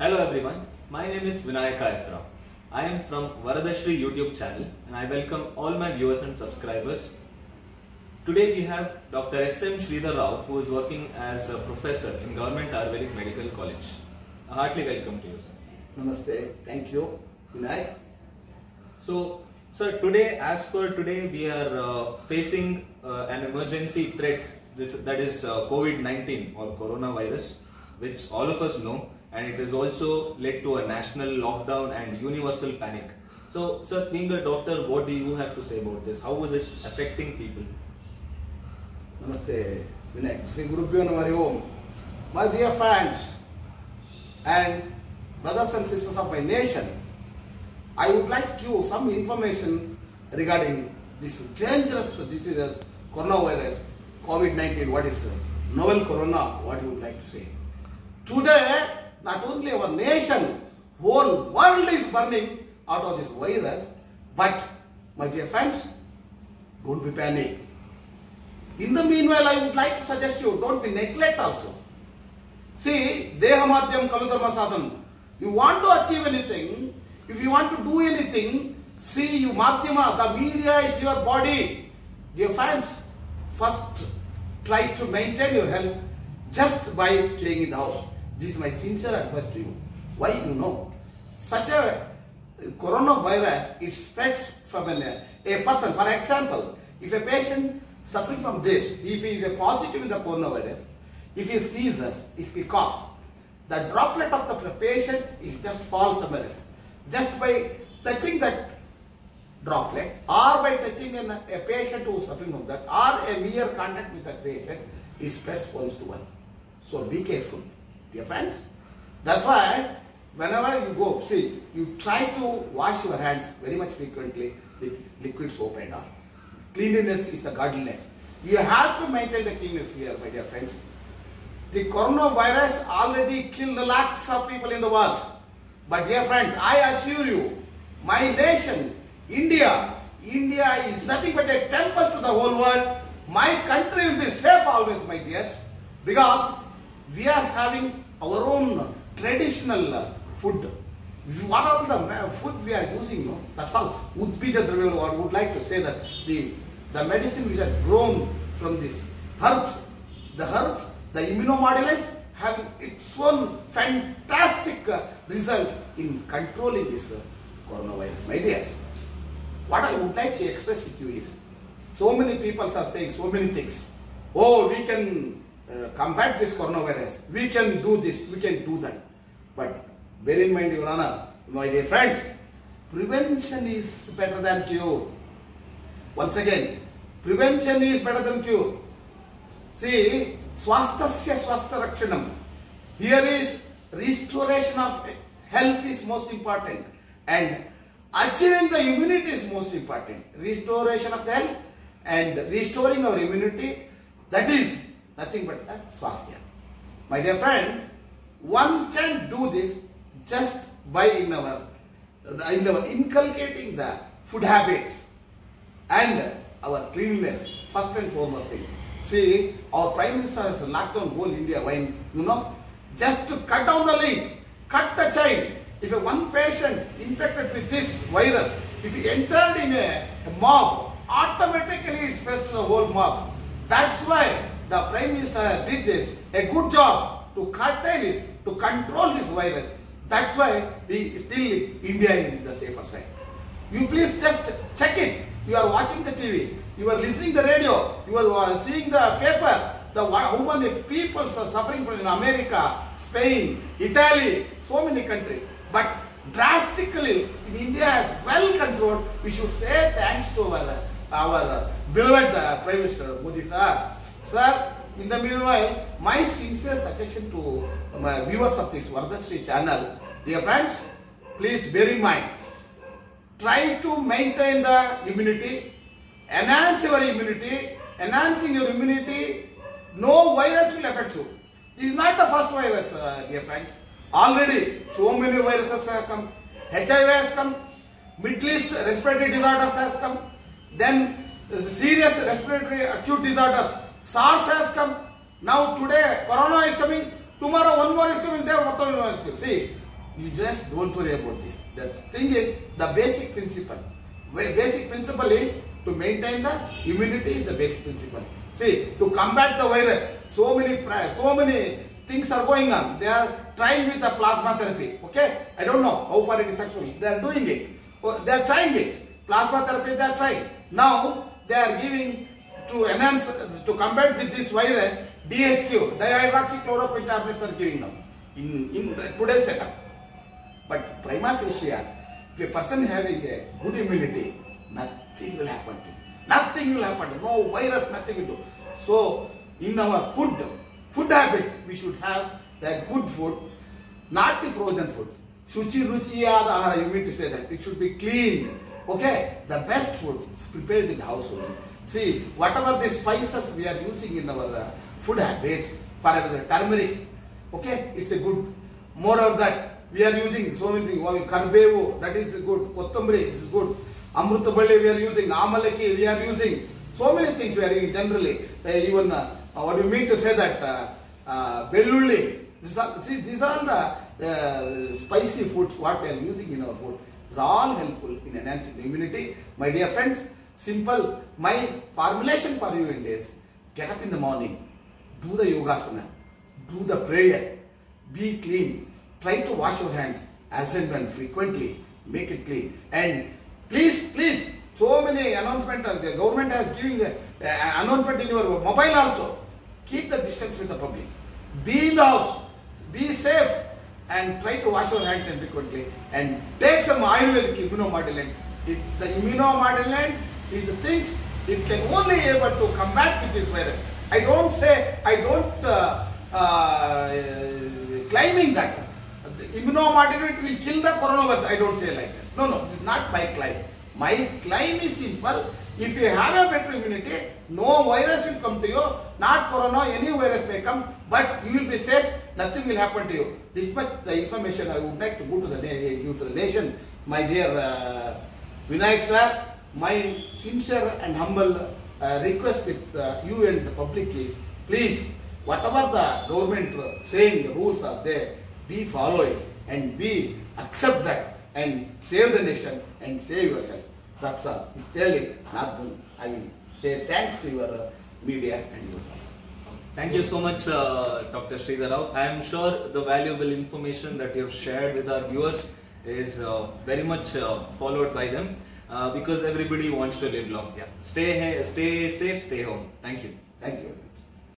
Hello everyone, my name is Vinayaka Esra. I am from Varadashri YouTube channel and I welcome all my viewers and subscribers. Today we have Dr. S.M. Sridhar Rao who is working as a professor in Government Ayurvedic Medical College. A heartily welcome to you sir. Namaste. Thank you, Vinay. So, sir, today, as per today, we are uh, facing uh, an emergency threat that is uh, COVID 19 or coronavirus, which all of us know, and it has also led to a national lockdown and universal panic. So, sir, being a doctor, what do you have to say about this? How is it affecting people? Namaste. Sri Guru Om. My dear friends and brothers and sisters of my nation, I would like to give some information regarding this dangerous disease, coronavirus, COVID-19. What is novel corona? What you would like to say? Today, not only our nation, whole world is burning out of this virus, but my dear friends, don't be panic. In the meanwhile, I would like to suggest you don't be neglect also. See, Dehamadhyam Kaludharma Sadhanam. You want to achieve anything, if you want to do anything, see you Madhyama, the media is your body. Dear friends, first try to maintain your health just by staying in the house. This is my sincere advice to you. Why you know? Such a uh, coronavirus, it spreads from an, a person. For example, if a patient suffering from this, if he is a positive in the coronavirus, if he sneezes, if he coughs, the droplet of the patient is just falls somewhere else. Just by touching that droplet or by touching an, a patient who is suffering from that or a mere contact with that patient, it spreads one to one. So be careful, dear friends. That's why whenever you go, see, you try to wash your hands very much frequently with liquid soap and all. Cleanliness is the godliness. You have to maintain the cleanliness here, my dear friends. The coronavirus already killed lakhs of people in the world. But dear friends, I assure you, my nation, India, India is nothing but a temple to the whole world. My country will be safe always, my dear, because we are having our own traditional uh, food. What are the food we are using? No? That's all. Udbija Dravya, I would like to say that the, the medicine which are grown from these herbs, the herbs, the immunomodulants have its own fantastic uh, result in controlling this uh, coronavirus. My dear, what I would like to express with you is, so many people are saying so many things. Oh, we can uh, combat this coronavirus. We can do this. We can do that. But bear in mind, Your Honor, my dear friends, prevention is better than cure. Once again, prevention is better than cure. See, swasthasya swastha rakshanam. Here is restoration of health is most important and achieving the immunity is most important. Restoration of the health and restoring our immunity, that is nothing but the swasthya. My dear friends, one can do this just by in our, in our inculcating the food habits and our cleanliness, first and foremost thing. See, our Prime Minister has locked down whole India when, you know, just to cut down the link, cut the chain. If one patient infected with this virus, if he entered in a, a mob, automatically it spreads to the whole mob. That's why the Prime Minister did this, a good job to curtail this, to control this virus. That's why we still India is in the safer side. You please just check it. You are watching the TV, you are listening the radio, you are seeing the paper. The how many people are suffering from in America, Spain, Italy, so many countries. But drastically in India is well controlled. We should say thanks to our our beloved uh, Prime Minister Modi sir. Sir, in the meanwhile, my sincere suggestion to my viewers of this Vardashri channel, dear friends, please bear in mind try to maintain the immunity, enhance your immunity, enhancing your immunity, no virus will affect you. This is not the first virus, uh, dear friends. Already, so many viruses have come. HIV has come, Middle East respiratory disorders has come, then uh, serious respiratory acute disorders, SARS has come. Now today, Corona is coming. Tomorrow one more is coming, there one more is coming. See, you just don't worry about this. The thing is, the basic principle. Wa- Basic principle is to maintain the immunity is the basic principle. See, to combat the virus, so many so many things are going on. They are trying with the plasma therapy. Okay, I don't know how far it is successful. They are doing it. Oh, They are trying it. Plasma therapy they are trying. Now they are giving to enhance to combat with this virus. DHQ, dihydroxychloroquine tablets are giving now in in today's setup. But prima facie, if a person having a good immunity, nothing will happen to him. Nothing will happen. No virus, nothing will do. So, in our food, food habits, we should have the good food, not the frozen food. Shuchi ruchiyada ahara, you mean to say that. It should be clean. Okay? The best food is prepared in the household. See, whatever the spices we are using in our uh, food habits, for example, turmeric, okay, it's a good. More of that, we are using so many things. Well, Karbevu, that is good. Kottambari is good. Amrutaballi we are using. Amalaki we are using. So many things we are using generally. Uh, even, uh, what do you mean to say that? Uh, uh. These are, see, these are the uh, spicy foods what we are using in our food. It's all helpful in enhancing immunity. My dear friends, simple. My formulation for you in this, get up in the morning, do the yogasana, do the prayer, be clean, try to wash your hands as and when frequently, make it clean. And please, please, so many announcement, are the government has given a, a uh, announcement in your mobile also. Keep the distance with the public. Be in the house, be safe, and try to wash your hands frequently. And take some Ayurvedic immunomodulant. It, the immunomodulant is the things it can only able to combat with this virus. I don't say, I don't uh, uh, claiming that the immunomodulant will kill the coronavirus. I don't say like that. No, no, this is not my claim. My claim is simple. If you have a better immunity, no virus will come to you. Not corona, any virus may come, but you will be safe. Nothing will happen to you. Despite the information, I would like to go to the give to the nation, my dear uh, Vinayak sir. My sincere and humble uh, request with uh, you and the public is, please, whatever the government saying, the rules are there, be following and be accept that and save the nation and save yourself. That's all. It's really not good. I will say thanks to your uh, media and yours also. Thank you so much, uh, Dr. Sridhar Rao. I am sure the valuable information that you have shared with our viewers is uh, very much uh, followed by them uh, because everybody wants to live long. Yeah. Stay, he- stay safe, stay home. Thank you. Thank you.